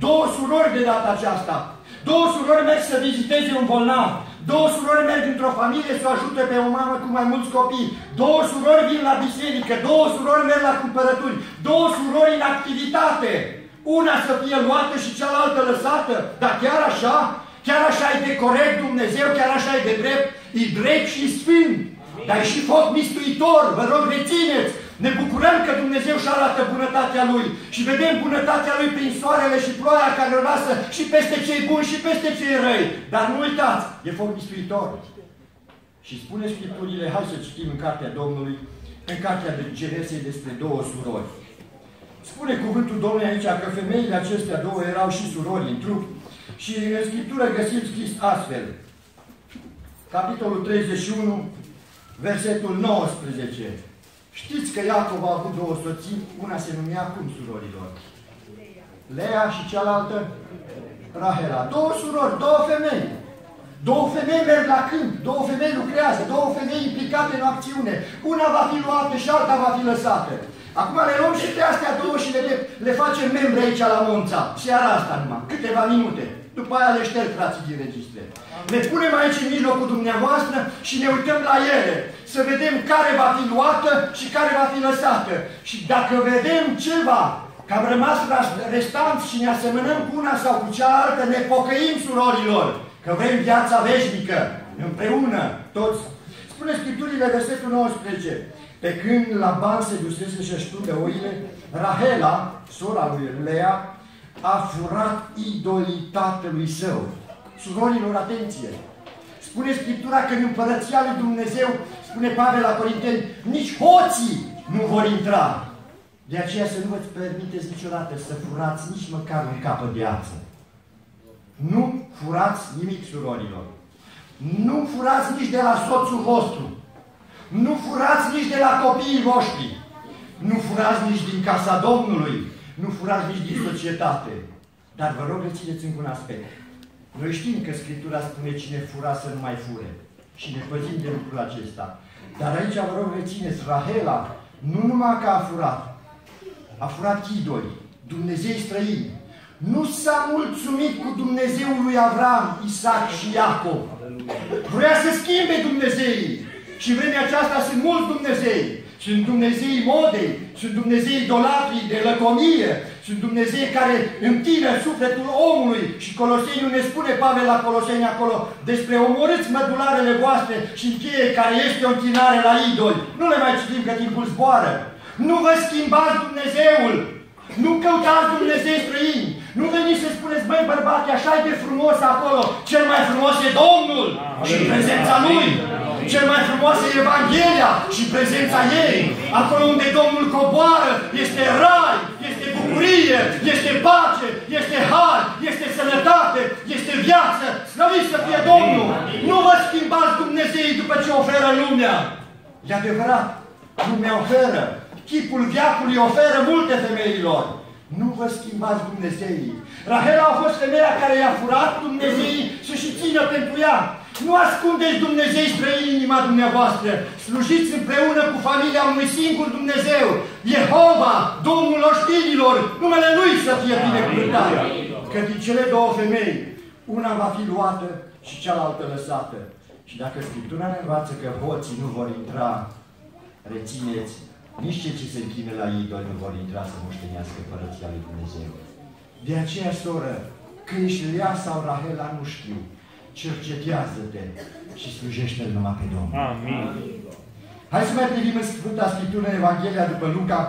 Două surori de data aceasta. Două surori merg să viziteze un bolnav. Două surori merg într-o familie să o ajute pe o mamă cu mai mulți copii. Două surori vin la biserică. Două surori merg la cumpărături. Două surori în activitate. Una să fie luată și cealaltă lăsată. Dar chiar așa? Chiar așa e de corect Dumnezeu? Chiar așa e de drept? E drept și sfânt. Dar e și foc mistuitor. Vă rog, rețineți. Ne bucurăm că Dumnezeu și arată bunătatea Lui și vedem bunătatea Lui prin soarele și ploaia care o lasă și peste cei buni și peste cei răi. Dar nu uitați, e foc mistuitor. Și spune Scripturile, hai să citim în Cartea Domnului, în Cartea de Genesei despre două surori. Spune cuvântul Domnului aici că femeile acestea două erau și surori în trup. Și în Scriptură găsim scris astfel. Capitolul 31, versetul 19. Știți că Iacov a avut două soții, una se numea cum surorilor? Lea și cealaltă Rahela. Două surori, două femei. Două femei merg la câmp, două femei lucrează, două femei implicate în acțiune. Una va fi luată și alta va fi lăsată. Acum le luăm și pe astea două și le, le facem membri aici la Monța. Seara asta numai, câteva minute. După aia le șterg frații din registre. Ne punem aici în mijlocul dumneavoastră și ne uităm la ele. Să vedem care va fi luată și care va fi lăsată. Și dacă vedem ceva că am rămas restanți și ne asemănăm cu una sau cu cealaltă, ne pocăim surorilor, că vrem viața veșnică, împreună, toți. Spune Scripturile, versetul 19, pe când Laban se dusese și-și oile, Rahela, sora lui Lea, a furat idolii tatălui său. Surorilor, atenție! Spune Scriptura că în împărăția lui Dumnezeu, spune Pavel la Corinteni, nici hoții nu vor intra. De aceea să nu vă permiteți niciodată să furați nici măcar un capăt de ață. Nu furați nimic, surorilor. Nu furați nici de la soțul vostru. Nu furați nici de la copiii voștri. Nu furați nici din casa Domnului. Nu furați nici din societate. Dar vă rog, rețineți încă un aspect. Noi știm că Scriptura spune cine fura să nu mai fure. Și ne păzim de lucrul acesta. Dar aici vă rog, rețineți, Rahela nu numai că a furat, a furat idoli, Dumnezei străini. Nu s-a mulțumit cu Dumnezeul lui Avram, Isaac și Iacov. Vrea să schimbe Dumnezeii. Și vremea aceasta sunt mulți Dumnezei. Sunt Dumnezei modei, sunt Dumnezei idolatrii, de lăcomie, sunt Dumnezei care întine sufletul omului. Și Coloseni nu ne spune Pavel la Coloseni acolo despre omorâți mădularele voastre și încheie care este o închinare la idoli. Nu le mai citim că timpul zboară. Nu vă schimbați Dumnezeul. Nu căutați Dumnezeu străini. Nu veniți să spuneți, băi bărbate, așa e de frumos acolo. Cel mai frumos e Domnul și prezența Lui. Cel mai frumos e Evanghelia și prezența ei. Acolo unde Domnul coboară este rai, este bucurie, este pace, este har, este sănătate, este viață. Slăviți să fie Domnul! Nu vă schimbați Dumnezei după ce oferă lumea. E adevărat, lumea oferă. Chipul viacului oferă multe femeilor. Nu vă schimbați Dumnezeii. Rahela a fost femeia care i-a furat Dumnezeii să și țină pentru ea. Nu ascundeți Dumnezeu spre inima dumneavoastră. Slujiți împreună cu familia unui singur Dumnezeu. Jehova, Domnul oștirilor, numele Lui să fie binecuvântat. Că din cele două femei, una va fi luată și cealaltă lăsată. Și dacă Scriptura ne învață că hoții nu vor intra, rețineți, nici cei ce se închină la idoli nu vor intra să moștenească Părăția lui Dumnezeu. De aceea, soră, că ești Lea sau Rahela, nu știu cercetează-te și slujește numai pe Domnul. Amin. Hai să mai privim în Sfânta Scriptură, în Evanghelia după Luca,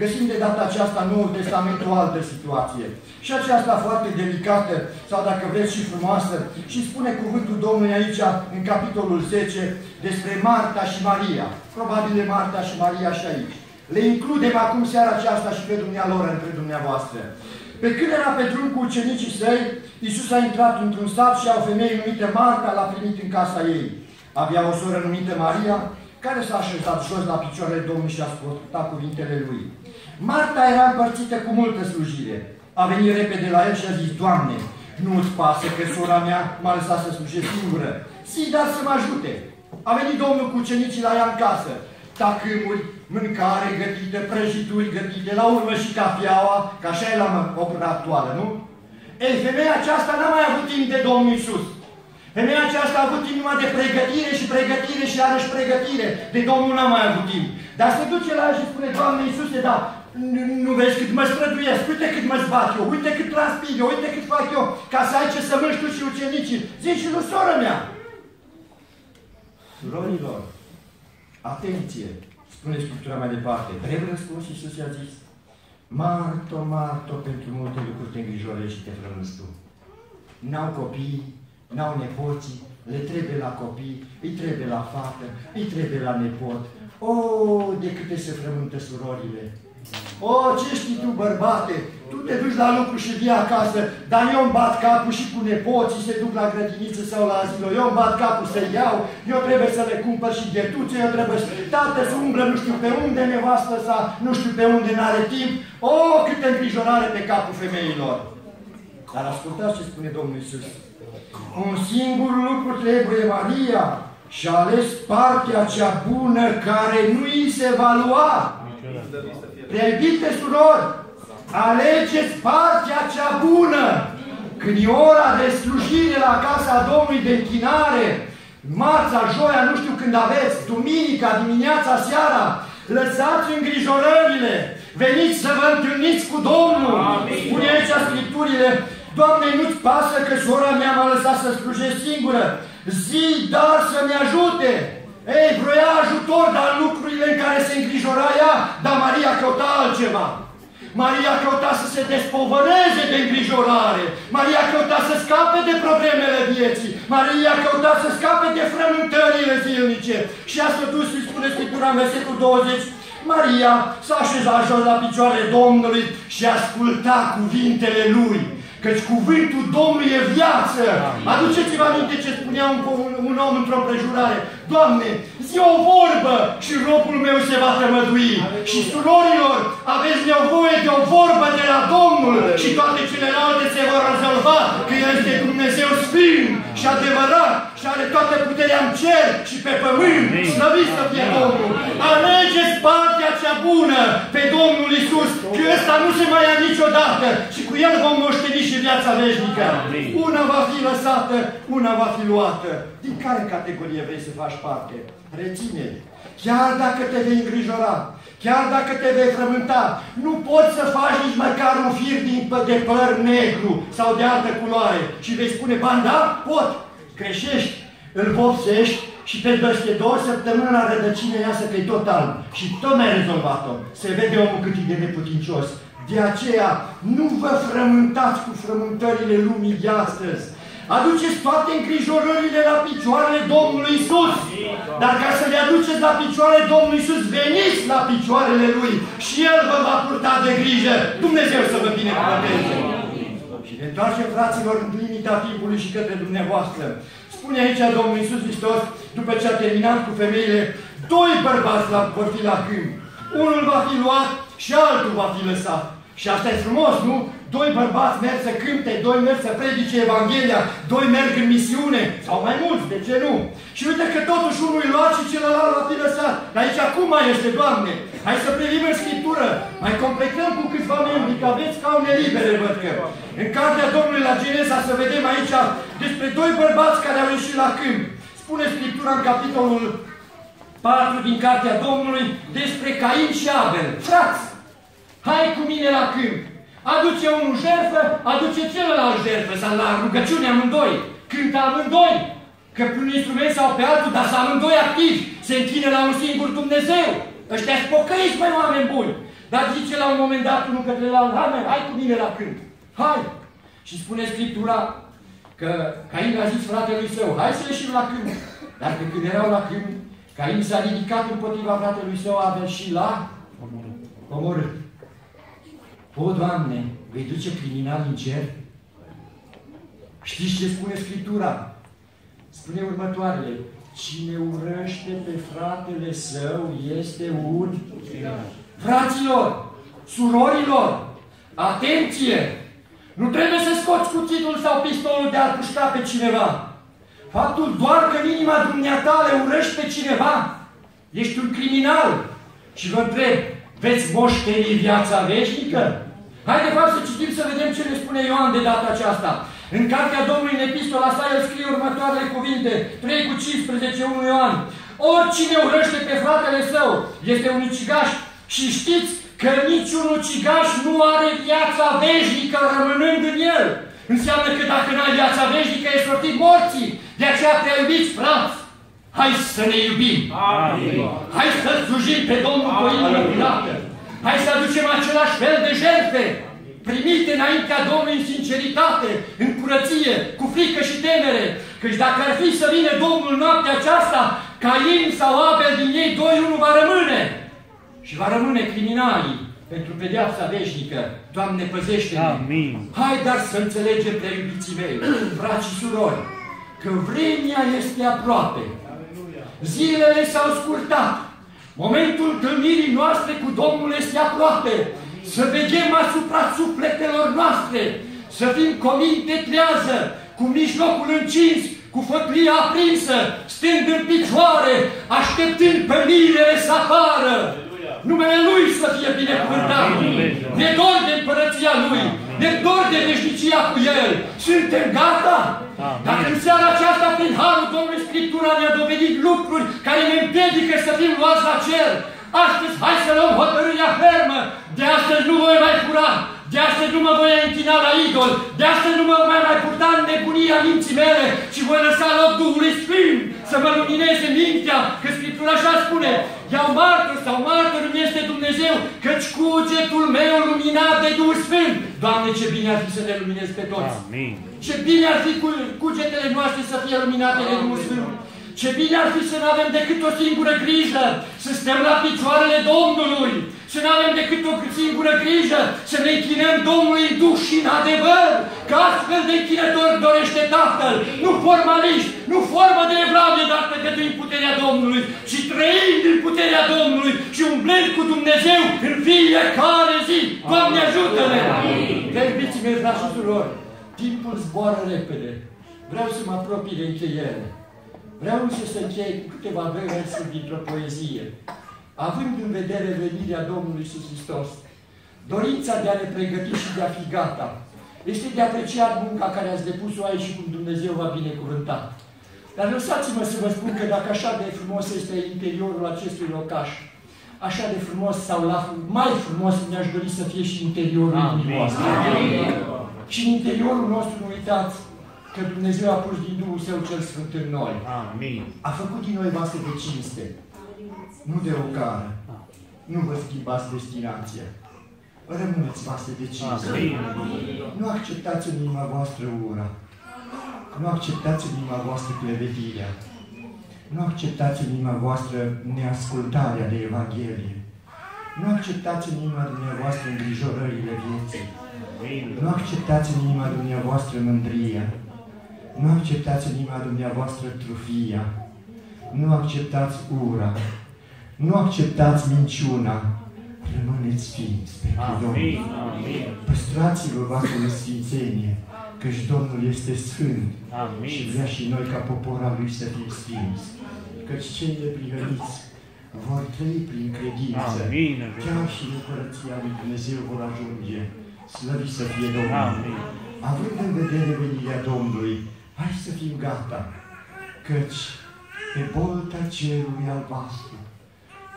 găsim de data aceasta în Noul Testament o altă situație. Și aceasta foarte delicată, sau dacă vreți și frumoasă, și spune cuvântul Domnului aici, în capitolul 10, despre Marta și Maria. Probabil de Marta și Maria și aici. Le includem acum seara aceasta și pe dumnealor între dumneavoastră. Pe când era pe drum cu ucenicii săi, Iisus a intrat într-un sat și o femeie numită Marta l-a primit în casa ei. Avea o soră numită Maria, care s-a așezat jos la picioarele Domnului și a ascultat cuvintele lui. Marta era împărțită cu multă slujire. A venit repede la el și a zis, Doamne, nu-ți pasă că sora mea m-a lăsat să slujesc singură. Si, dar să mă ajute. A venit Domnul cu ucenicii la ea în casă. Tacâmuri, mâncare gătită, prăjituri gătite, la urmă și cafeaua, că așa e la opera actuală, nu? Ei, femeia aceasta n-a mai avut timp de Domnul Iisus. Femeia aceasta a avut timp numai de pregătire și pregătire și iarăși pregătire. De Domnul n-a mai avut timp. Dar se duce la ea și spune, Doamne Iisuse, da, nu vezi cât mă străduiesc, uite cât mă zbat eu, uite cât transpir eu, uite cât fac eu, ca să ai ce să mânci tu și ucenicii. Zici și lui soră mea. Surorilor, atenție, spune Scriptura mai departe. Trebuie răspuns Iisus i-a zis, Marto, Marto, pentru multe lucruri te îngrijorezi și te frămânzi tu. N-au copii, n-au nepoții, le trebuie la copii, îi trebuie la fată, îi trebuie la nepot. O, de câte se frământă surorile! O, ce știi tu, bărbate? Tu te duci la lucru și vii acasă, dar eu îmi bat capul și cu nepoții se duc la grădiniță sau la azilo. Eu îmi bat capul să iau, eu trebuie să le cumpăr și ghetuțe, eu trebuie să... Tată să umblă nu știu pe unde, nevastă sa nu știu pe unde, n-are timp. O, câtă îngrijorare pe capul femeilor! Dar ascultați ce spune Domnul Iisus. Un singur lucru trebuie Maria și ales partea cea bună care nu îi se va lua. Niciodată. Prea iubite surori, alegeți partea cea bună. Când e ora de slujire la casa Domnului de închinare, marța, joia, nu știu când aveți, duminica, dimineața, seara, lăsați îngrijorările, veniți să vă întâlniți cu Domnul. Amin. Spune aici Scripturile, Doamne, nu-ți pasă că sora mea m-a lăsat să slujesc singură. Zi, dar să-mi ajute. Ei, vroia ajutor, dar lucrurile în care se îngrijora ea, dar Maria căuta altceva. Maria căuta să se despovăreze de îngrijorare. Maria căuta să scape de problemele vieții. Maria căuta să scape de frământările zilnice. Și a dus, îi spune Scriptura în versetul 20, Maria s-a așezat jos la picioarele Domnului și asculta cuvintele Lui. Căci cuvântul Domnului e viață. Aduceți-vă aminte ce spunea un, un, un om într-o prejurare. Doamne, zi o vorbă și robul meu se va tămădui. Și surorilor, aveți nevoie de o vorbă de la Domnul și toate celelalte se vor rezolva, că El este Dumnezeu Sfânt și adevărat și are toată puterea în cer și pe pământ. Slăviți să fie Domnul! Alegeți partea cea bună pe Domnul Isus, că ăsta nu se mai ia niciodată și cu El vom moșteni și viața veșnică. Una va fi lăsată, una va fi luată. Din care categorie vrei să faci parte? Reține! Chiar dacă te vei îngrijora, chiar dacă te vei frământa, nu poți să faci nici măcar un fir din, de păr negru sau de altă culoare și vei spune, ba da, pot, creșești, îl vopsești și pe peste două săptămâni la rădăcine iasă că e total și tot mai rezolvat-o. Se vede omul cât e de neputincios. De aceea, nu vă frământați cu frământările lumii de astăzi. Aduceți toate îngrijorările la picioarele Domnului Isus. Dar ca să le aduceți la picioarele Domnului Isus, veniți la picioarele Lui și El vă va purta de grijă. Dumnezeu să vă binecuvânteze. Și ne întoarcem, fraților, în limita timpului și către dumneavoastră. Spune aici Domnul Iisus Hristos, după ce a terminat cu femeile, doi bărbați la, vor fi la câmp. Unul va fi luat și altul va fi lăsat. Și asta e frumos, nu? Doi bărbați merg să cânte, doi merg să predice Evanghelia, doi merg în misiune, sau mai mulți, de ce nu? Și uite că totuși unul e luat și celălalt va fi lăsat. Dar aici acum mai este, Doamne? Hai să privim în Scriptură, mai completăm cu câțiva membri, că aveți caune libere, văd că. În cartea Domnului la Geneza să vedem aici despre doi bărbați care au ieșit la câmp. Spune Scriptura în capitolul 4 din cartea Domnului despre Cain și Abel. Frați, hai cu mine la câmp. Aduce unul jertfă, aduce celălalt jertfă, sau la rugăciune amândoi. Cântă amândoi. Că pe un instrument sau pe altul, dar să amândoi activi. Se închine la un singur Dumnezeu. Ăștia spocăiți, mai oameni buni. Dar zice la un moment dat unul către la hai, hai cu mine la câmp. Hai! Și spune Scriptura că Cain a zis fratelui său, hai să ieșim la câmp. Dar că când erau la câmp, Cain s-a ridicat împotriva fratelui său, avea și la omorât. O, Doamne, vei duce criminal în cer? Știți ce spune Scriptura? Spune următoarele. Cine urăște pe fratele său este un... Fraților, surorilor, atenție! Nu trebuie să scoți cuțitul sau pistolul de a pușca pe cineva. Faptul doar că în inima dumneatale urăști pe cineva, ești un criminal. Și vă întreb, veți moșteni viața veșnică? Hai de fapt să citim să vedem ce ne spune Ioan de data aceasta. În cartea Domnului, în epistola sa, el scrie următoarele cuvinte, 3 cu 15, 1 Ioan. Oricine urăște pe fratele său este un ucigaș și știți că niciun ucigaș nu are viața veșnică rămânând în el. Înseamnă că dacă nu ai viața veșnică, ești sortit morții. De aceea te iubiți, frați. Hai să ne iubim. Amin. Hai să slujim pe Domnul cu inimă curată. Hai să aducem același fel de jertfe, primite înaintea Domnului în sinceritate, în curăție, cu frică și temere. Căci dacă ar fi să vină Domnul noaptea aceasta, Cain sau Abel din ei, doi, unul va rămâne. Și va rămâne criminalii pentru pedeapsa veșnică. Doamne, păzește-ne! Amin. Hai, dar să înțelegem, prea iubiții mei, frați și surori, că vremea este aproape. Zilele s-au scurtat. Momentul întâlnirii noastre cu Domnul este aproape. Să veghem asupra sufletelor noastre, să fim cu minte trează, cu mijlocul încins, cu fătlia aprinsă, stând în picioare, așteptând pe mirele să apară. numele Lui să fie binecuvântat. Ne dor de împărăția Lui, ne dor de veșnicia cu El. Suntem gata? Dacă în seara aceasta, prin Harul Domnului Scriptura ne-a dovedit lucruri care ne împiedică să fim luați la cer, astăzi hai să luăm hotărârea fermă. De astăzi nu voi mai fura, de astăzi nu mă voi închina la idol, de astăzi nu mă mai mai purta în nebunia minții mele, ci voi lăsa loc Duhului Sfânt să mă lumineze mintea, că Scriptura așa spune, iau martor sau martor nu este Dumnezeu, căci cugetul meu luminat de Duhul Sfânt. Doamne, ce bine ar fi să ne luminezi pe toți! Amin. Ce bine ar fi cu cugetele noastre să fie luminate de Duhul Sfânt! Ce bine ar fi să nu avem decât o singură grijă, să stăm la picioarele Domnului, să nu avem decât o singură grijă, să ne închinăm Domnului în duș și în adevăr, că astfel de închinător dorește Tatăl, nu formaliști, nu formă de evlavie, dar pregătuim puterea Domnului, ci trăind în puterea Domnului și umblând cu Dumnezeu în fiecare zi. Doamne ajută-ne! Iubiții mei, frați și surori, timpul zboară repede. Vreau să mă apropii de încheiere. Vreau însă să închei cu câteva versuri dintr-o poezie. Având în vedere venirea Domnului Iisus Hristos, dorința de a ne pregăti și de a fi gata, este de apreciat munca care ați depus-o aici și cum Dumnezeu va binecuvânta. Dar lăsați-mă să vă spun că dacă așa de frumos este interiorul acestui locaș, așa de frumos sau la mai frumos mi-aș dori să fie și interiorul inimii noastre. Și în interiorul nostru, nu uitați, că Dumnezeu a pus din Duhul Său cel Sfânt în noi. Amin. A făcut din noi vase de cinste, nu de ocară. Nu vă schimbați destinația. Rămâneți vase de cinste. Amin. Nu acceptați în inima voastră ura. Nu acceptați în inima voastră clevetirea. Nu acceptați în inima voastră neascultarea de Evanghelie. Nu acceptați în inima dumneavoastră îngrijorările vieții. Nu acceptați în inima dumneavoastră mândria. Nu acceptați în inima dumneavoastră trufia. Nu acceptați ura. Nu acceptați minciuna. Rămâneți sfinți pentru Domnul. Amin. Amin. Păstrați-vă vasul în sfințenie, căci Domnul este sfânt și Amin. vrea și noi ca popor al Lui să fim sfinți. Căci cei neprihăniți vor trăi prin credință. Amin. Chiar și în Împărăția Lui Dumnezeu vor ajunge. Slăvit să fie Domnul. Amin. Având în vedere venirea Domnului, hai să fim gata, căci pe bolta cerului albastru,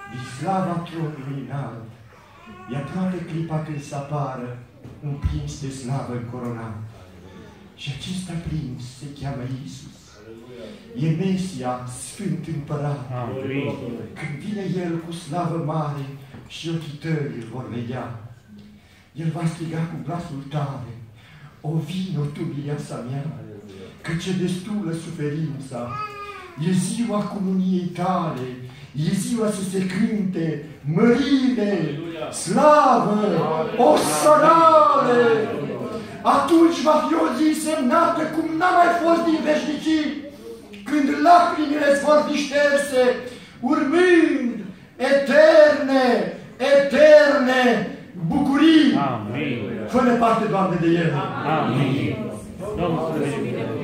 din slava tronului înalt, e aproape clipa când să apară un prins de slavă încoronat. Și acesta prins se cheamă Iisus. E Mesia, Sfânt Împărat. Amin. Când vine El cu slavă mare și ochii tăi îl vor vedea, El va striga cu glasul tare, o vino tu mireasa mea, căci e destulă suferința, e ziua comuniei tale, e ziua să se cânte mărire, slavă, osărare. Atunci va fi o zi semnată cum n-a mai fost din veșnicii, când lacrimile îți vor fi șterse, urmând eterne, eterne bucurii. Amin. Fă-ne parte, Doamne, de ele. Amin. Domnul să ne binecuvânteze.